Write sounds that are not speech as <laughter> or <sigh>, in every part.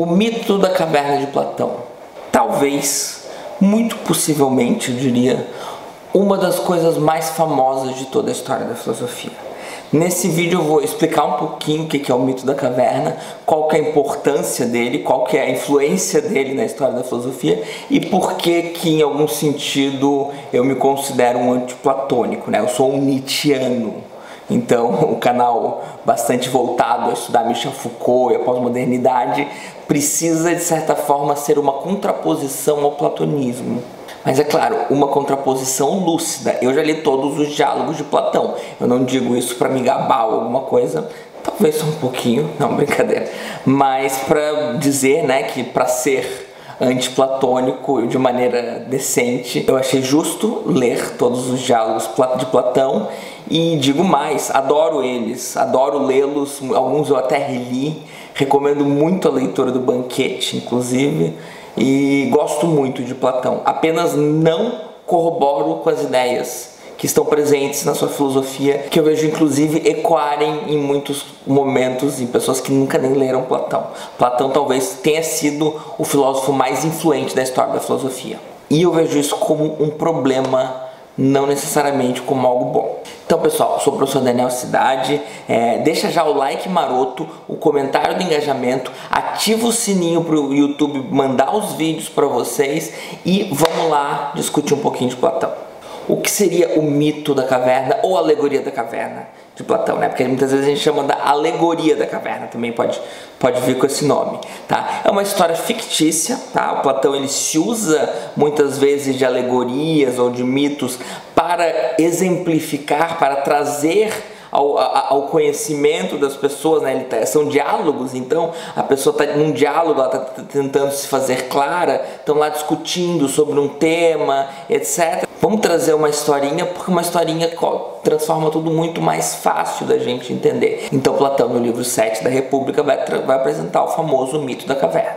O mito da caverna de Platão. Talvez, muito possivelmente, eu diria, uma das coisas mais famosas de toda a história da filosofia. Nesse vídeo eu vou explicar um pouquinho o que é o mito da caverna, qual que é a importância dele, qual que é a influência dele na história da filosofia e por que que em algum sentido eu me considero um antiplatônico, né? Eu sou um Nietzscheano. Então, o <laughs> canal bastante voltado a estudar Michel Foucault e a pós-modernidade precisa de certa forma ser uma contraposição ao platonismo. Mas é claro, uma contraposição lúcida. Eu já li todos os diálogos de Platão. Eu não digo isso para me gabar ou alguma coisa, talvez só um pouquinho, não, <laughs> brincadeira. Mas para dizer, né, que para ser antiplatônico de maneira decente, eu achei justo ler todos os diálogos de Platão. E digo mais, adoro eles, adoro lê-los, alguns eu até reli, recomendo muito a leitura do Banquete, inclusive. E gosto muito de Platão. Apenas não corroboro com as ideias que estão presentes na sua filosofia, que eu vejo inclusive ecoarem em muitos momentos em pessoas que nunca nem leram Platão. Platão talvez tenha sido o filósofo mais influente da história da filosofia. E eu vejo isso como um problema não necessariamente como algo bom. Então, pessoal, sou o professor Daniel Cidade. É, deixa já o like maroto, o comentário do engajamento, ativa o sininho para o YouTube mandar os vídeos para vocês e vamos lá discutir um pouquinho de Platão. O que seria o mito da caverna ou alegoria da caverna? de Platão, né? Porque muitas vezes a gente chama da alegoria da caverna, também pode, pode vir com esse nome, tá? É uma história fictícia, tá? O Platão ele se usa muitas vezes de alegorias ou de mitos para exemplificar, para trazer ao, ao, conhecimento das pessoas, né? Tá, são diálogos, então a pessoa está num diálogo, ela está tentando se fazer clara, estão lá discutindo sobre um tema, etc. Vamos trazer uma historinha, porque uma historinha transforma tudo muito mais fácil da gente entender. Então Platão, no livro 7 da República, vai, vai apresentar o famoso mito da caverna.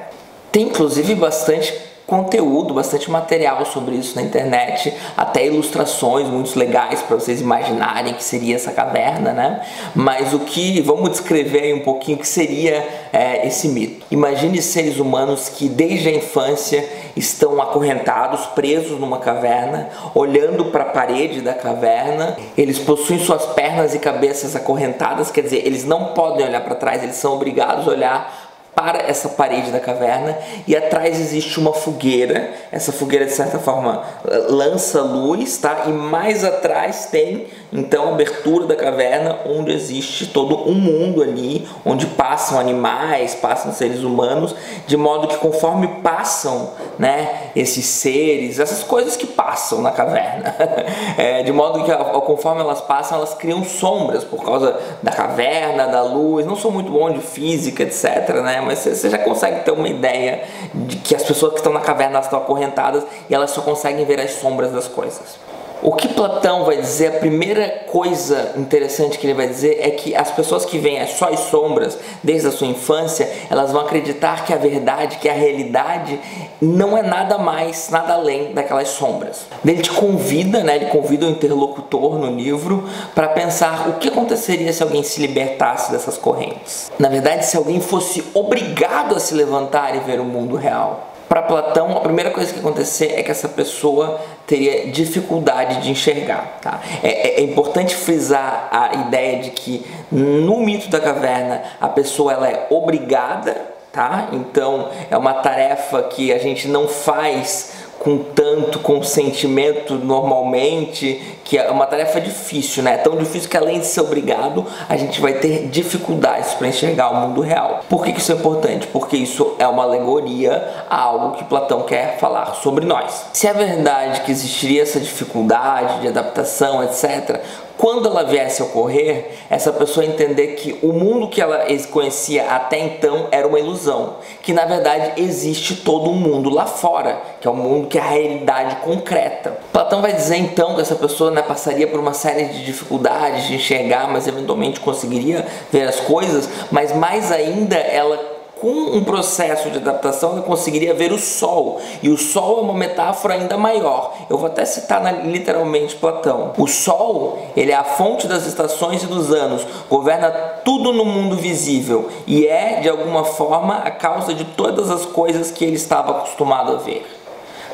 Tem inclusive bastante conteúdo, bastante material sobre isso na internet, até ilustrações muito legais para vocês imaginarem que seria essa caverna, né? Mas o que, vamos descrever um pouquinho o que seria é, esse mito. Imagine seres humanos que desde a infância estão acorrentados, presos numa caverna, olhando para a parede da caverna. Eles possuem suas pernas e cabeças acorrentadas, quer dizer, eles não podem olhar para trás, eles são obrigados a olhar para essa parede da caverna e atrás existe uma fogueira. Essa fogueira de certa forma lança luz, tá? E mais atrás tem então a abertura da caverna onde existe todo um mundo ali, onde passam animais, passam seres humanos, de modo que conforme passam, né, esses seres, essas coisas que passam na caverna, <laughs> é, de modo que conforme elas passam, elas criam sombras por causa da caverna, da luz. Não sou muito bom de física, etc, né? Mas você já consegue ter uma ideia de que as pessoas que estão na caverna estão acorrentadas e elas só conseguem ver as sombras das coisas. O que Platão vai dizer, a primeira coisa interessante que ele vai dizer é que as pessoas que veem só as sombras desde a sua infância, elas vão acreditar que a verdade, que a realidade não é nada mais, nada além daquelas sombras. Ele te convida, né, ele convida o interlocutor no livro para pensar o que aconteceria se alguém se libertasse dessas correntes. Na verdade, se alguém fosse obrigado a se levantar e ver o mundo real. Para Platão, a primeira coisa que acontecer é que essa pessoa teria dificuldade de enxergar. Tá? É, é, é, importante frisar a ideia de que no mito da caverna a pessoa ela é obrigada, tá? Então é uma tarefa que a gente não faz com tanto consentimento normalmente, que é uma tarefa difícil, né? É tão difícil que além de ser obrigado, a gente vai ter dificuldades para enxergar o mundo real. Por que isso é importante? Porque isso é uma alegoria a algo que Platão quer falar sobre nós. Se é verdade que existiria essa dificuldade de adaptação, etc., quando ela viesse a ocorrer, essa pessoa entender que o mundo que ela conhecia até então era uma ilusão, que na verdade existe todo um mundo lá fora, que é o um mundo que é a realidade concreta. Platão vai dizer então que essa pessoa né, passaria por uma série de dificuldades de enxergar, mas eventualmente conseguiria ver as coisas, mas mais ainda ela com um processo de adaptação, ela conseguiria ver o Sol. E o Sol é uma metáfora ainda maior. Eu vou até citar na, literalmente Platão. O Sol, ele é a fonte das estações e dos anos, governa tudo no mundo visível e é, de alguma forma, a causa de todas as coisas que ele estava acostumado a ver.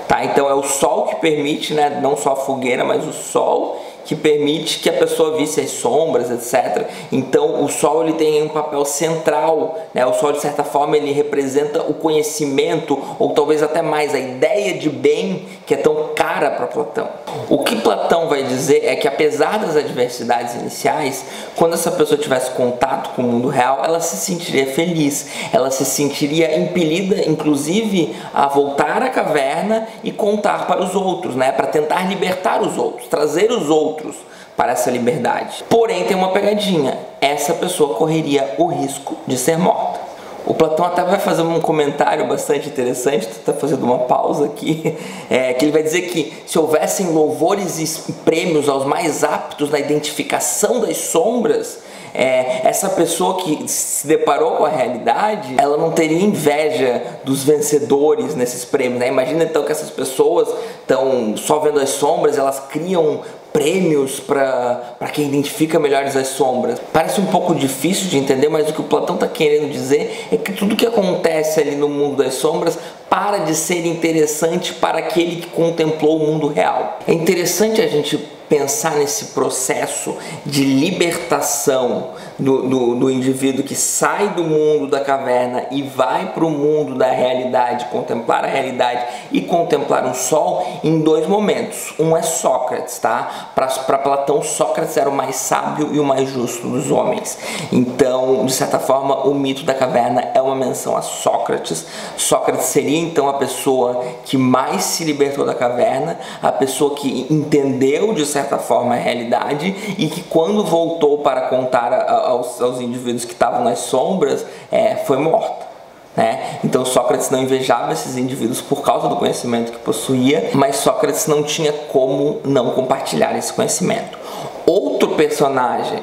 Tá? Então é o Sol que permite, né, não só a fogueira, mas o Sol que permite que a pessoa visse as sombras, etc. Então o sol ele tem um papel central, né? O sol de certa forma ele representa o conhecimento ou talvez até mais a ideia de bem que é tão cara para Platão. O que Platão vai dizer é que apesar das adversidades iniciais, quando essa pessoa tivesse contato com o mundo real, ela se sentiria feliz, ela se sentiria impelida, inclusive, a voltar à caverna e contar para os outros, né? Para tentar libertar os outros, trazer os outros outros para essa liberdade. Porém, tem uma pegadinha: essa pessoa correria o risco de ser morta. O Platão até vai fazer um comentário bastante interessante, está fazendo uma pausa aqui, <laughs> é, que ele vai dizer que se houvessem louvores e prêmios aos mais aptos na identificação das sombras, é, essa pessoa que se deparou com a realidade, ela não teria inveja dos vencedores nesses prêmios. Né? Imagina então que essas pessoas estão só vendo as sombras, elas criam prêmios para quem identifica melhores as sombras. Parece um pouco difícil de entender, mas o que o Platão está querendo dizer é que tudo que acontece ali no mundo das sombras para de ser interessante para aquele que contemplou o mundo real. É interessante a gente pensar nesse processo de libertação do, do, do, indivíduo que sai do mundo da caverna e vai para o mundo da realidade, contemplar a realidade e contemplar o sol em dois momentos. Um é Sócrates, tá? Para Platão, Sócrates era o mais sábio e o mais justo dos homens. Então, de certa forma, o mito da caverna é uma menção a Sócrates. Sócrates seria então a pessoa que mais se libertou da caverna, a pessoa que entendeu de certa certa forma, a realidade e que quando voltou para contar aos, aos indivíduos que estavam nas sombras, é, foi morta. Né? Então Sócrates não invejava esses indivíduos por causa do conhecimento que possuía, mas Sócrates não tinha como não compartilhar esse conhecimento. Outro personagem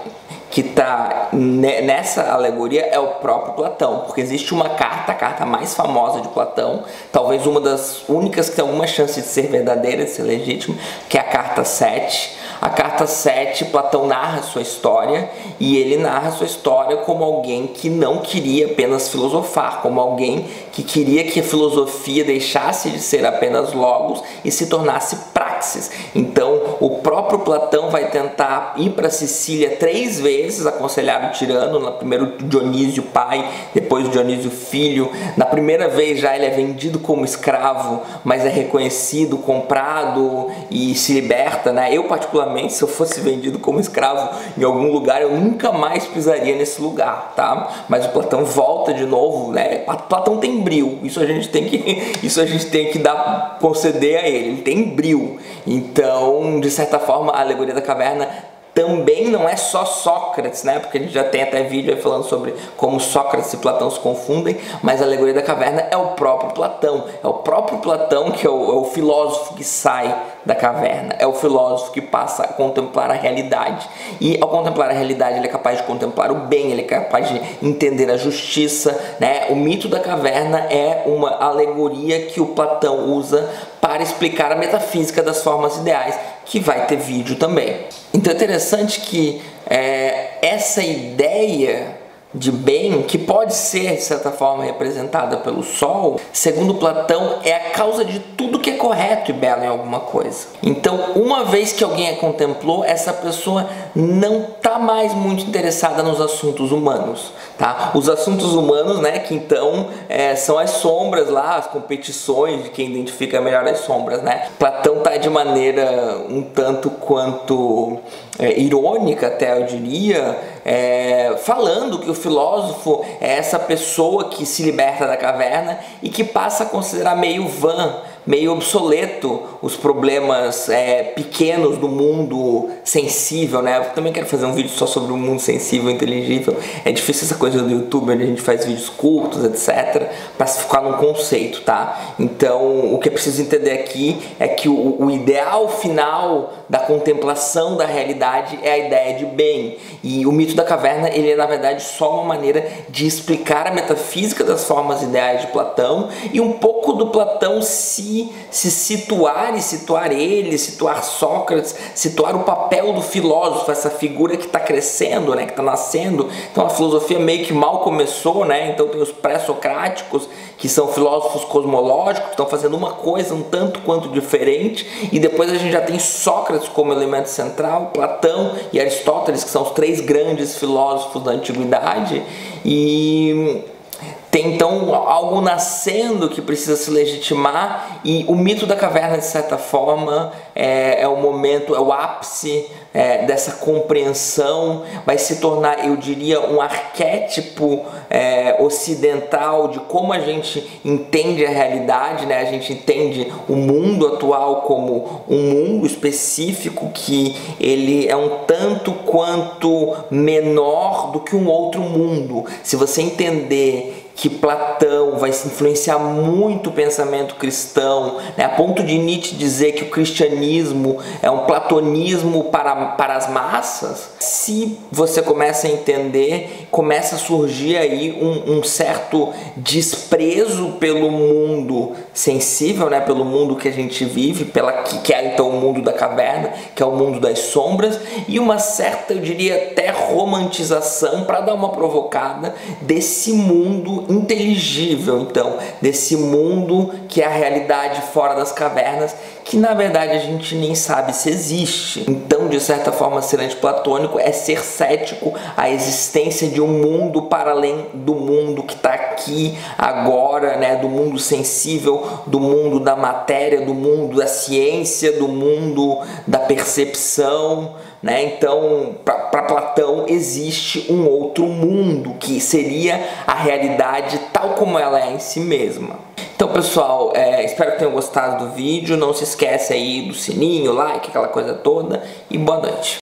que está nessa alegoria é o próprio Platão, porque existe uma carta, a carta mais famosa de Platão, talvez uma das únicas que tem alguma chance de ser verdadeira, de ser legítima, que é a carta 7. A carta 7, Platão narra sua história e ele narra sua história como alguém que não queria apenas filosofar, como alguém que queria que a filosofia deixasse de ser apenas logos e se tornasse Então, o próprio Platão vai tentar ir para Sicília três vezes aconselhado tirano, primeiro Dionísio pai, depois Dionísio filho. Na primeira vez já ele é vendido como escravo, mas é reconhecido, comprado e se liberta, né? Eu particularmente, se eu fosse vendido como escravo em algum lugar, eu nunca mais pisaria nesse lugar, tá? Mas o Platão volta de novo, né? Platão tem bril, isso a gente tem que, <laughs> isso a gente tem que dar conceder a ele. Ele tem bril. Então, de certa forma, a alegoria da caverna também não é só Sócrates, né? Porque a gente já tem até vídeo falando sobre como Sócrates e Platão se confundem, mas a alegoria da caverna é o próprio Platão, é o próprio Platão que é o, é o filósofo que sai da caverna, é o filósofo que passa a contemplar a realidade e ao contemplar a realidade ele é capaz de contemplar o bem, ele é capaz de entender a justiça, né? O mito da caverna é uma alegoria que o Platão usa para explicar a metafísica das formas ideais, que vai ter vídeo também. Então é interessante que é, essa ideia de bem, que pode ser de certa forma representada pelo Sol, segundo Platão, é a causa de tudo que é correto e belo em alguma coisa. Então, uma vez que alguém a contemplou, essa pessoa não está mais muito interessada nos assuntos humanos, tá? Os assuntos humanos, né, que então é, são as sombras lá, as competições de quem identifica melhor as sombras, né? Platão está de maneira um tanto quanto é, irônica, até eu diria, é, falando que o filósofo é essa pessoa que se liberta da caverna e que passa a considerar meio vã meio obsoleto os problemas é, pequenos do mundo sensível, né? Eu também quero fazer um vídeo só sobre o mundo sensível, inteligível. É difícil essa coisa do YouTube, onde a gente faz vídeos curtos, etc, para se ficar num conceito, tá? Então, o que é preciso entender aqui é que o, o ideal final da contemplação da realidade é a ideia de bem. E o mito da caverna, ele é na verdade só uma maneira de explicar a metafísica das formas ideais de Platão e um pouco do Platão se, se situar e situar ele, situar Sócrates, situar o papel do filósofo, essa figura que está crescendo, né, que está nascendo. Então a filosofia meio que mal começou, né? Então tem os pré-socráticos que são filósofos cosmológicos, que estão fazendo uma coisa um tanto quanto diferente, e depois a gente já tem Sócrates como elemento central, Platão e Aristóteles, que são os três grandes filósofos da antiguidade, e tem então algo nascendo que precisa se legitimar e o mito da caverna de certa forma é, é o momento, é o ápice é, dessa compreensão, vai se tornar, eu diria, um arquétipo é, ocidental de como a gente entende a realidade, né? A gente entende o mundo atual como um mundo específico que ele é um tanto quanto menor do que um outro mundo. Se você entender que Platão vai influenciar muito o pensamento cristão, né? a ponto de Nietzsche dizer que o cristianismo é um platonismo para, para as massas. Se você começa a entender, começa a surgir aí um, um certo desprezo pelo mundo sensível, né? pelo mundo que a gente vive, pela que, que é então o mundo da caverna, que é o mundo das sombras, e uma certa, eu diria até romantização para dar uma provocada desse mundo inteligível, então, desse mundo que é a realidade fora das cavernas, que na verdade a gente nem sabe se existe. Então, de certa forma, ser antiplatônico é ser cético à existência de um mundo para além do mundo que está aqui agora, né? Do mundo sensível, do mundo da matéria, do mundo da ciência, do mundo da percepção. Né? Então, para Platão existe um outro mundo que seria a realidade tal como ela é em si mesma. Então, pessoal, é, espero que tenham gostado do vídeo. Não se esquece aí do sininho, like, aquela coisa toda. E boa noite.